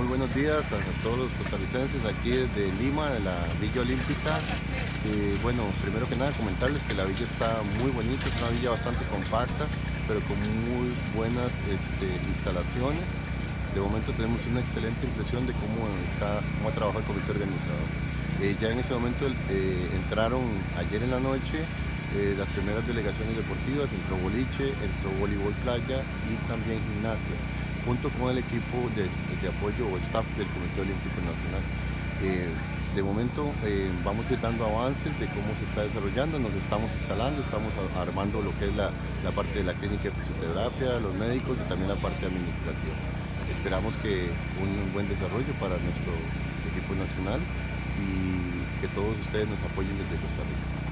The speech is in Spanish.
muy buenos días a todos los costarricenses aquí desde Lima, de la Villa Olímpica. bueno, primero que nada comentarles que la villa está muy bonita, es una villa bastante compacta, pero con muy buenas este, instalaciones. De momento tenemos una excelente impresión de cómo, está, cómo ha trabajado el comité organizador. Eh, ya en ese momento eh, entraron ayer en la noche eh, las primeras delegaciones deportivas, entró boliche, entró voleibol playa y también gimnasia junto con el equipo de, apoyo o staff del Comité Olímpico Nacional. Eh, de momento eh, vamos a ir dando avances de cómo se está desarrollando, nos estamos instalando, estamos armando lo que es la, parte de la clínica de fisioterapia, los médicos y también la parte administrativa. Esperamos que un buen desarrollo para nuestro equipo nacional y que todos ustedes nos apoyen desde Costa Rica.